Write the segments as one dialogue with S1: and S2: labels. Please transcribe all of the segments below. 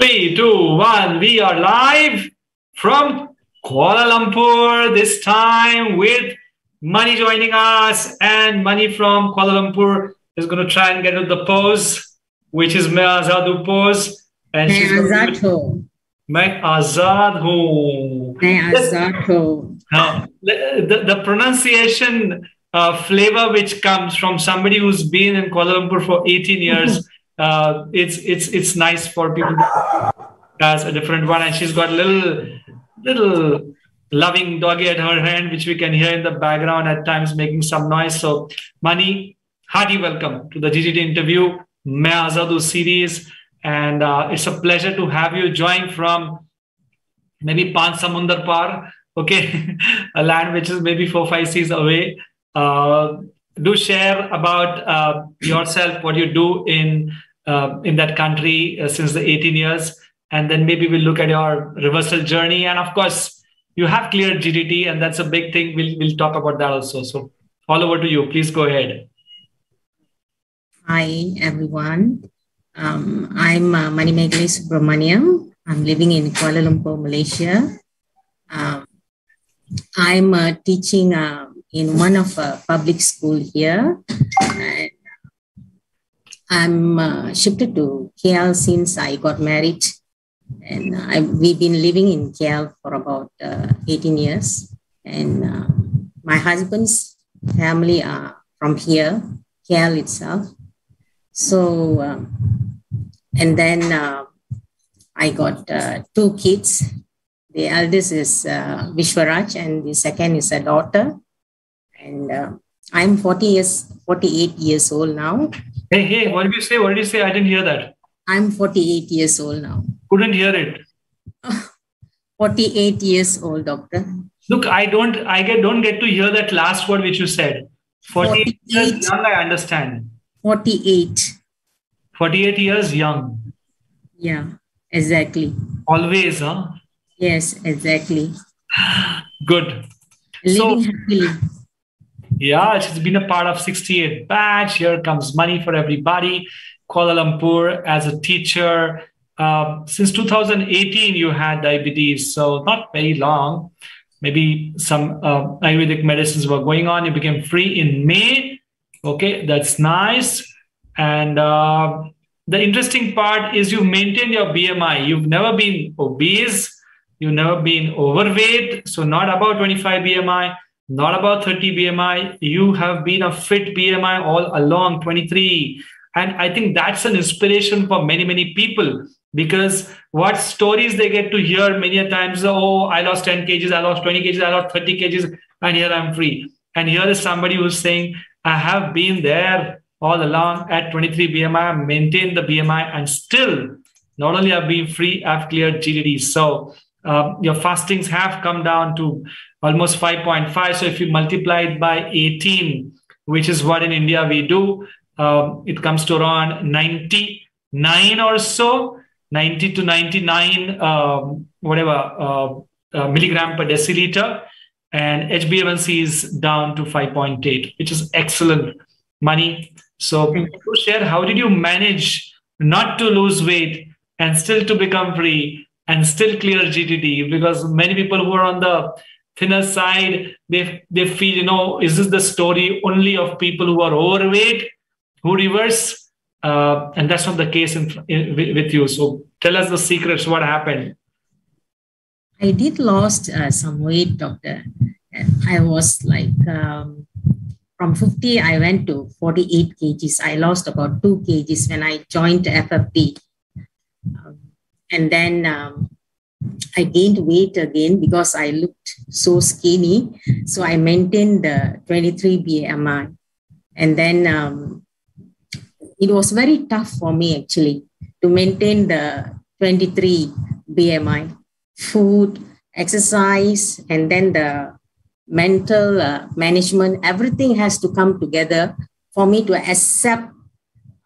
S1: Three, two, one. We are live from Kuala Lumpur this time with Mani joining us, and Mani from Kuala Lumpur is going to try and get to the pose, which is Main Azad pose.
S2: And she's Azad ho.
S1: Main Azad ho.
S2: Main Azad ho.
S1: Now, the, the, the pronunciation uh, flavor which comes from somebody who's been in Kuala Lumpur for 18 years uh, it's it's it's nice for people as a different one and she's got a little little loving doggy at her hand which we can hear in the background at times making some noise. So Mani hearty welcome to the GTT interview. Main Azadu series. And uh, it's a pleasure to have you join from maybe Pan Samundar Par, okay, a land which is maybe four, five seas away. Uh, do share about uh, yourself, what you do in uh, in that country uh, since the 18 years. And then maybe we'll look at your reversal journey. And of course, you have cleared GTT, and that's a big thing. We'll, we'll talk about that also. So, all over to you. Please go ahead.
S2: Hi, everyone. Um, I'm uh, Manimeghali Subramaniam. I'm living in Kuala Lumpur, Malaysia. Um, I'm uh, teaching uh, in one of uh, public school here. And I'm uh, shifted to KL since I got married, and I, we've been living in KL for about uh, 18 years. And uh, my husband's family are from here, KL itself. So, um, and then uh, I got uh, two kids. The eldest is uh, Vishwaraj, and the second is a daughter. And I'm 40 years, 48 years old now.
S1: Hey, hey, what did you say? What did you say? I didn't hear that.
S2: I'm 48 years old now.
S1: Couldn't hear it.
S2: 48 years old, doctor.
S1: Look, I don't, I get, don't get to hear that last word which you said. 48, 48 years young, I understand.
S2: 48.
S1: 48 years young.
S2: Yeah, exactly.
S1: Always, huh?
S2: Yes, exactly.
S1: Good.
S2: Living so, happily
S1: yeah, she's been a part of 68 batch. Here comes Mani for everybody. Kuala Lumpur as a teacher. Uh, since 2018, you had diabetes, so not very long. Maybe some uh, Ayurvedic medicines were going on. You became free in May. Okay, that's nice. And uh, the interesting part is you maintained your BMI. You've never been obese. You've never been overweight. So not about 25 BMI not about 30 BMI. You have been a fit BMI all along, 23. And I think that's an inspiration for many, many people because what stories they get to hear many a times, oh, I lost 10 kgs, I lost 20 kgs, I lost 30 kgs, and here I'm free. And here is somebody who's saying, I have been there all along at 23 BMI, maintained the BMI, and still not only have been free, I've cleared GTT. So um, your fastings have come down to almost 5.5. So if you multiply it by 18, which is what in India we do, um, it comes to around 99 or so, 90 to 99, um, whatever, uh, uh, milligram per deciliter. And HbA1c is down to 5.8, which is excellent Mani. So share, how did you manage not to lose weight and still to become free and still clear GTT? Because many people who are on the thinner side they they feel you know is this the story only of people who are overweight who reverse? Uh, and that's not the case in, in, with you. So tell us the secrets what happened?
S2: I did lost uh, some weight doctor. I was like um, from 50 i went to 48 kgs. I lost about 2 kgs when i joined FFD um, and then um, I gained weight again because I looked so skinny. So I maintained the 23 BMI. And then um, it was very tough for me actually to maintain the 23 BMI. Food, exercise, and then the mental uh, management, everything has to come together for me to accept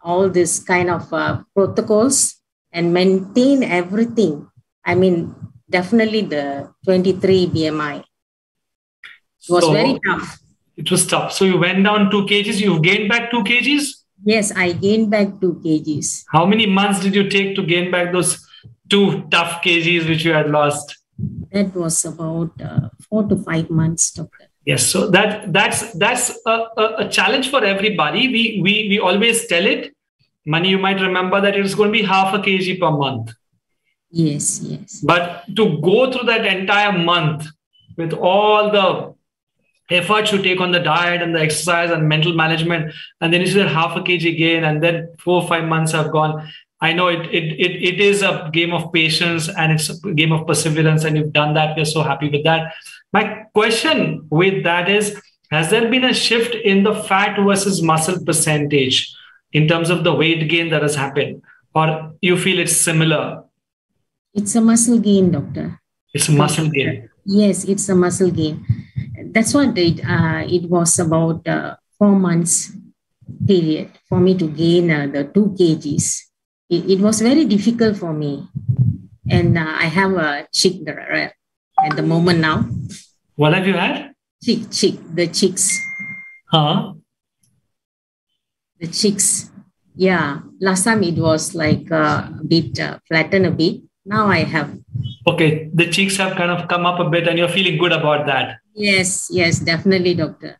S2: all this kind of uh, protocols and maintain everything I mean, definitely the 23 BMI. It was so very tough.
S1: It was tough. So you went down two kgs. You've gained back two kgs?
S2: Yes, I gained back two kgs.
S1: How many months did you take to gain back those two tough kgs which you had lost?
S2: That was about uh, four to five months, doctor.
S1: Yes, so that that's that's a, a, a, challenge for everybody. We we we always tell it. Mani, you might remember that it's going to be half a kg per month.
S2: Yes, yes.
S1: But to go through that entire month with all the effort you take on the diet and the exercise and mental management, and then you see that half a kg gain, and then four or five months have gone. I know it, it it it is a game of patience and it's a game of perseverance, and you've done that. We're so happy with that. My question with that is: Has there been a shift in the fat versus muscle percentage in terms of the weight gain that has happened, or you feel it's similar?
S2: It's a muscle gain, doctor.
S1: It's a muscle gain.
S2: Yes, it's a muscle gain that's what it, uh, it was about uh, four months period for me to gain uh, the two kgs. It, it, was very difficult for me. And uh, I have a chick at the moment now.
S1: What have you had?
S2: Chick, chick, the chicks.
S1: Huh?
S2: The chicks. Yeah. Last time it was like uh, a bit uh, flattened a bit. Now I have.
S1: Okay. The cheeks have kind of come up a bit and you're feeling good about that.
S2: Yes, yes, definitely, doctor.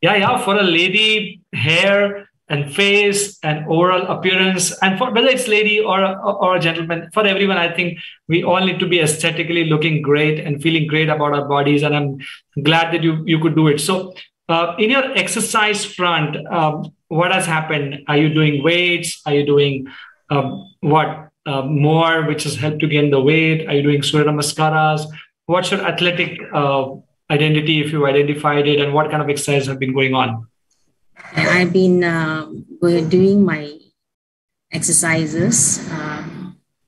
S1: Yeah, yeah. For a lady, hair and face and overall appearance, and for whether it's lady or or a gentleman, for everyone, I think we all need to be aesthetically looking great and feeling great about our bodies. And I'm glad that you you could do it. So, uh, in your exercise front, um, what has happened? Are you doing weights? Are you doing um, what uh, more, which has helped to gain the weight? Are you doing Surya Namaskaras? What's your athletic uh, identity if you identified it and what kind of exercise have been going on
S2: i've been uh, doing my exercises uh,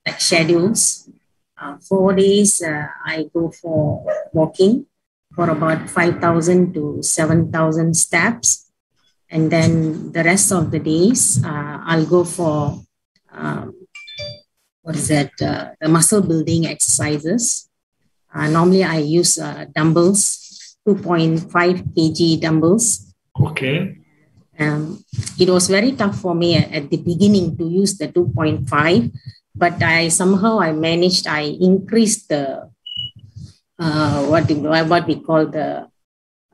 S2: like schedules uh, four days uh, i go for walking for about 5000 to 7000 steps and then the rest of the days uh, i'll go for um, what is that uh, the muscle building exercises uh, normally, I use uh, dumbbells, 2.5 kg dumbbells.
S1: Okay.
S2: Um, it was very tough for me at the beginning to use the 2.5, but I somehow I managed. I increased the uh, what what we call the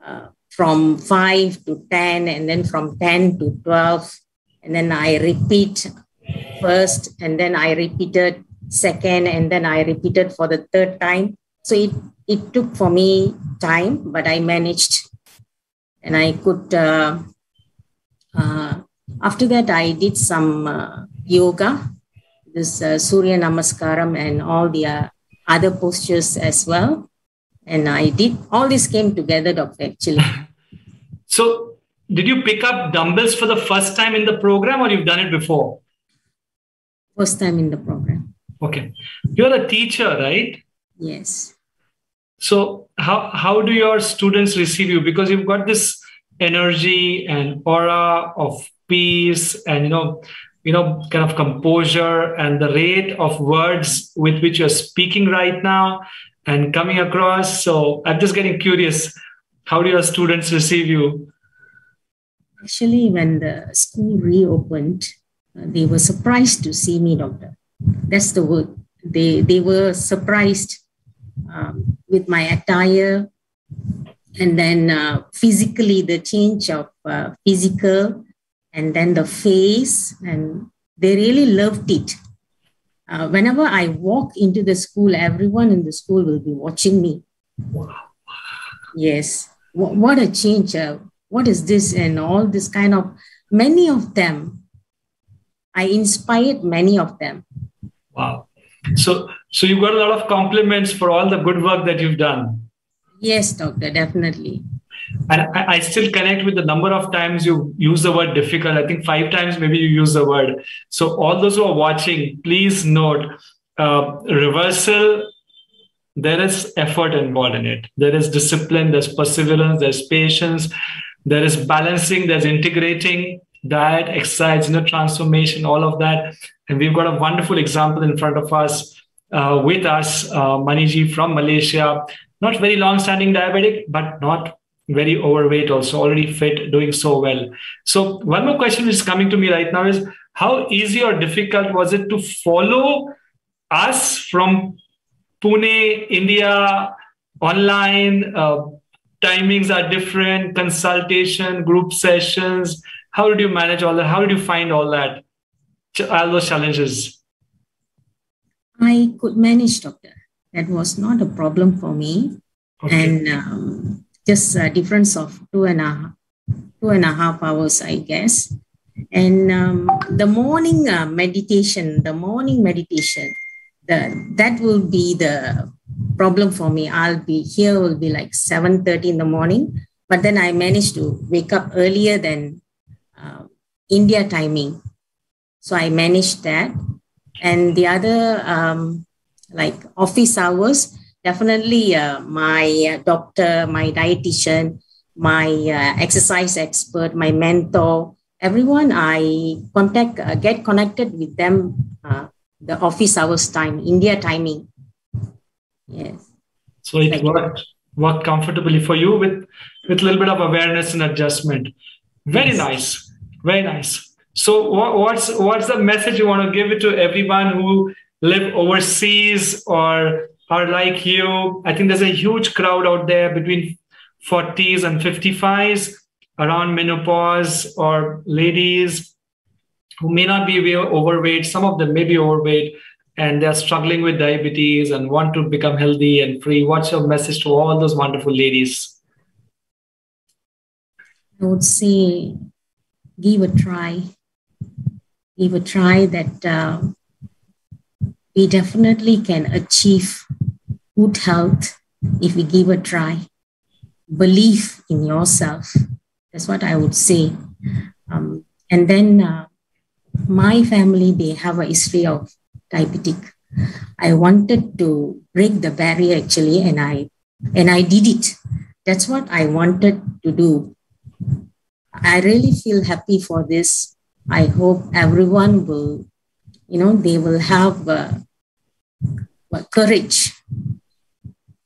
S2: uh, from five to ten, and then from ten to twelve, and then I repeat first, and then I repeated second, and then I repeated for the third time so it, it took for me time, but I managed and I could. Uh, uh, after that, I did some uh, yoga, this uh, Surya Namaskaram, and all the uh, other postures as well. And I did all this came together, doctor, actually.
S1: so, did you pick up dumbbells for the first time in the program, or you've done it before?
S2: First time in the program.
S1: Okay. You're a teacher, right?
S2: Yes.
S1: So how how do your students receive you? Because you've got this energy and aura of peace and you know you know kind of composure and the rate of words with which you're speaking right now and coming across so i'm just getting curious how do your students receive you
S2: actually when the school reopened they were surprised to see me doctor. That's the word. They they were surprised um, with my attire and then uh, physically the change of uh, physical and then the face and they really loved it. Uh, whenever i walk into the school everyone in the school will be watching me. Wow. yes. W- what a change uh, what is this and all this kind of many of them i inspired many of them
S1: wow so, so you got a lot of compliments for all the good work that you've done.
S2: Yes, doctor, definitely.
S1: And I, I, still connect with the number of times you use the word difficult. I think five times maybe you use the word. So, all those who are watching, please note uh, reversal. There is effort involved in it. There is discipline. There's perseverance. There's patience. There is balancing. There's integrating diet, exercise, inner transformation, all of that. And we've got a wonderful example in front of us uh, with us, uh, Maniji from Malaysia. Not very long standing diabetic, but not very overweight, also already fit, doing so well. So, one more question is coming to me right now is how easy or difficult was it to follow us from Pune, India, online. Uh, timings are different, consultation, group sessions. How did you manage all that? How did you find all that, all those challenges?
S2: I could manage, doctor. That was not a problem for me. Okay. And um, just a difference of two and a two and a half hours, I guess. And um, the morning uh, meditation, the morning meditation, the, that will be the problem for me. I'll be here will be like 7.30 in the morning, but then I managed to wake up earlier than India timing. So I managed that. And the other um, like office hours, definitely uh, my doctor, my dietitian, my uh, exercise expert, my mentor, everyone I contact, uh, get connected with them, uh, the office hours time, India timing. Yes.
S1: So it worked, worked comfortably for you with, with a little bit of awareness and adjustment. Very yes. nice. Very nice. So what's, what's the message you want to give it to everyone who live overseas or are like you? I think there's a huge crowd out there between 40s and 55s around menopause or ladies who may not be overweight. Some of them may be overweight and they're struggling with diabetes and want to become healthy and free. What's your message to all those wonderful ladies?
S2: I would say give a try. Give a try that uh, we definitely can achieve good health if we give a try. Believe in yourself that's what I would say. Um, and then uh, my family, they have a history of diabetic. I wanted to break the barrier actually, and I and I did it. That's what I wanted to do. I really feel happy for this. I hope everyone will, you know, they will have uh, courage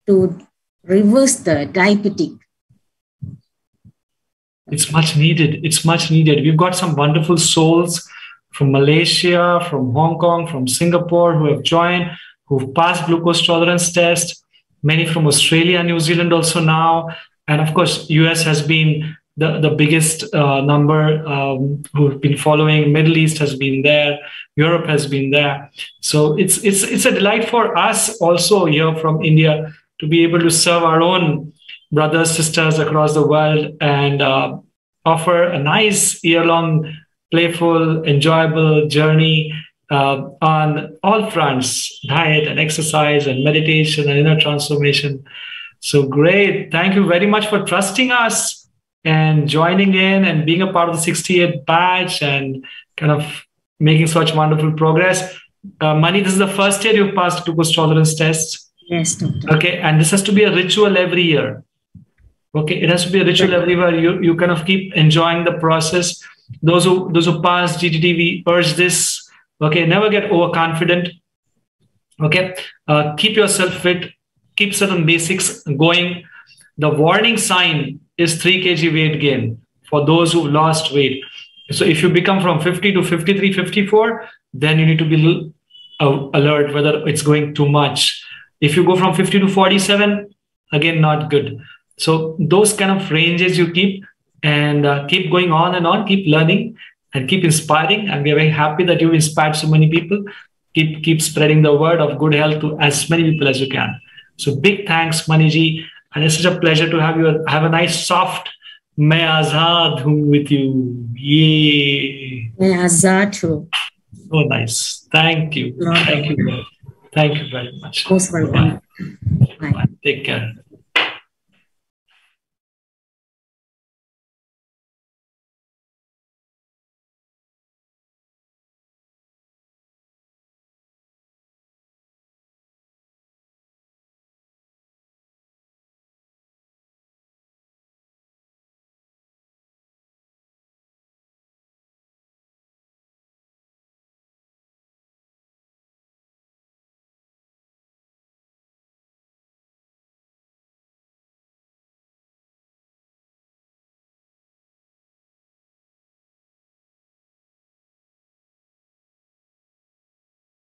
S2: to reverse the diabetic
S1: it's much needed. It's much needed. We've got some wonderful souls from Malaysia, from Hong Kong, from Singapore who have joined, who've passed glucose tolerance test. Many from Australia, New Zealand also now, and of course, US has been the, the biggest uh, number um, who've been following. Middle East has been there. Europe has been there. So it's it's it's a delight for us also here from India to be able to serve our own brothers, sisters across the world and uh, offer a nice year long, playful, enjoyable journey uh, on all fronts diet and exercise and meditation and inner transformation. So great. Thank you very much for trusting us and joining in and being a part of the 68 batch and kind of making such wonderful progress. Uh, Mani, this is the first year you've passed glucose tolerance tests.
S2: Yes, doctor.
S1: Okay, and this has to be a ritual every year. Okay it has to be a ritual everywhere you you kind of keep enjoying the process. Those who those who pass gtt we urge this. Okay never get overconfident. Okay uh, keep yourself fit. Keep certain basics going. The warning sign is 3 kg weight gain for those who've lost weight so if you become from 50 to 53 54 then you need to be alert whether it's going too much if you go from 50 to 47 again not good so those kind of ranges you keep and uh, keep going on and on, keep learning and keep inspiring. And we are very happy that you've inspired so many people. Keep keep spreading the word of good health to as many people as you can. So big thanks, Maniji. And it's such a pleasure to have you have a nice soft May Azad with you. Yay.
S2: May Azad too.
S1: So nice. Thank you. Thank you. Thank you very much.
S2: Most welcome.
S1: Bye. Bye. Take care.